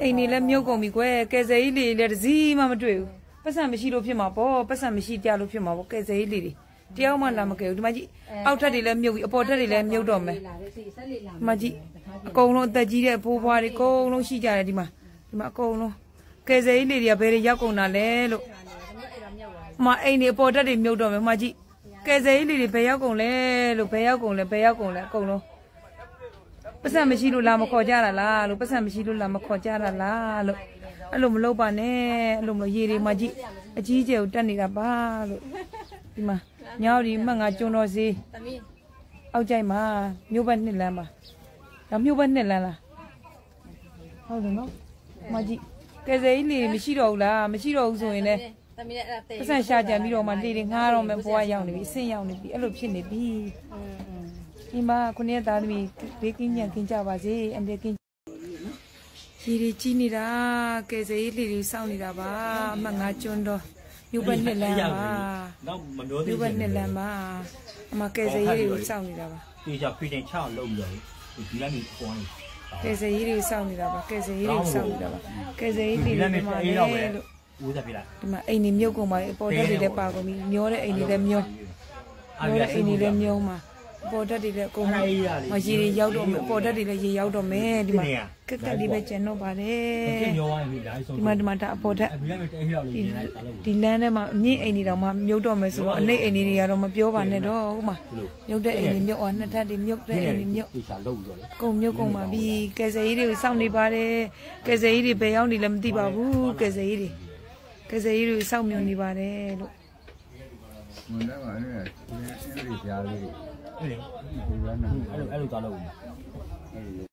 အိမ်နေလည်းမြုပ်ကုန်ပြီကွယ်ကယ်ဆယ်ကြီးလေးလည်းတစ်စီးမှမတွေ့ဘူးပတ်စံမရှိလို့ဖြစ်မှာပေါ့ပတ်စံမရှိကြလို့ဖြစ်မှာပေါ့ကယ်ဆယ်ကြီးလေးတွေတယောက်မှလာမကယ်ဘူးဒီမကြီးအောက်ထက်တွေလည်းမြုပ်ပြီအပေါ်ထက်တွေလည်းမြုပ်တော့မယ်လာတယ်စီဆက်လေးလာဒီမကြီးအကုန်လုံးအသက်ကြီးတဲ့ဖိုးဖွားတွေအကုန်လုံးရှိကြတယ်ဒီမှာဒီမှာအကုန်လုံးကယ်ဆယ်ကြီးလေးတွေကဘယ်တွေရောက်ကုန်တာလဲလို့မအိမ်နေအပေါ်ထက်တွေမြုပ်တော့မယ်မကြီးကယ်ဆယ်ကြီးလေးတွေဘယ်ရောက်ကုန်လဲလို့ဘယ်ရောက်ကုန်လဲဘယ်ရောက်ကုန်လဲအကုန်လုံး ပတ်စံမရှိလို့လာမခေါ်ကြတာလားလို့ပတ်စံမရှိလို့လာမခေါ်ကြတာလားလို့အဲ့လိုမလုပ်ပါနဲ့အဲ့လိုမလို့ရေတွေမကြည့်အကြီးကျယ်ကိုတက်နေတာပါလို့ဒီမှာညောင်ဒီမှတ်ငါကျွန်းတော်စီအောက်ကြိုက်မှာမြို့ဘက်နှစ်လမ်းပါဒါမြို့ဘက်နှစ်လမ်းလားဟုတ်တယ်နော်မကြည့်ကဲစိကြီးလေမရှိတော့ဘူးလားမရှိတော့ဘူးဆိုရင်လည်းသမီးအဲ့တေးပတ်စံရှာကြံပြီးတော့မှလေတွေငားတော့မယ်ဘွားရောက်နေပြီအဆင့်ရောက်နေပြီအဲ့လိုဖြစ်နေပြီ ဒီမှာခုနှစ်သားသမီးဘေးကင်းညံကင်းကြပါစေအမေကင်းရေတွေကြီးနေတာကဲစေးလေးတွေစောင့်နေတာပါအမှတ်ငါကျွန်းတော့မြို့ဘက်နှစ်လမ်းပါနောက်မပြောသေးမြို့ဘက်နှစ်လမ်းပါအမကဲစေးတွေကိုစောင့်နေတာပါဒီကြဖိတင်ချအောင်လုပ်ပြီးတော့ဒီလည်းဒီပွားနေကဲစေးတွေကိုစောင့်နေတာပါကဲစေးတွေကိုစောင့်နေတာပါကဲစေးလေးတွေဒီမှာလေလို့ဦးစားပြလိုက်ဒီမှာအိမ်နေမြုပ်ကုန်ပါလေအပေါ်တက်တွေလည်းပါကုန်ပြီမျောတဲ့အိမ်တွေလည်းမျောမျောတဲ့အိမ်တွေလည်းမျောမှာ အပေါ်တက်တွေလည်းအကုန်မရေတွေရောက်တော့မယ်အပေါ်တက်တွေလည်းရေရောက်တော့မယ်ဒီမှာကက်ကက်လေးပဲကျန်တော့ပါတယ်ဒီမျိုးဝိုင်းပြီးလိုက်ဆုံးဒီမှာဒီမှာဒါအပေါ်တက်အပြီးလည်းတဲဟိလောက်လေးနေလိုက်ပါလို့ဒီလမ်းထဲမှာအမြင့်အိမ်တွေတောင်မှမြုပ်တော့မယ်ဆိုတော့အနှိမ့်အိမ်တွေကတော့မပြောပါနဲ့တော့ဟုတ်မှာမြုပ်တဲ့အိမ်တွေမြုပ်အောင်နှစ်ထပ်တွေမြုပ်တဲ့အိမ်တွေမြုပ်ဒီရှာလုပ်ပြီးတော့လေကုန်မြုပ်ကုန်ပါပြီကယ်ဆယ်ကြီးတွေကိုစောင့်နေပါတယ်ကယ်ဆယ်ကြီးတွေဘယ်ရောက်နေလဲမသိပါဘူးကယ်ဆယ်ကြီးတွေကယ်ဆယ်ကြီးတွေစောင့်မြုံနေပါတယ်လို့ မန္တမှာလည်းအင်းကြီးကြားလေးအဲ့လေဒီကနေ့အဲ့လိုအဲ့လိုသွားလုပ်ဦး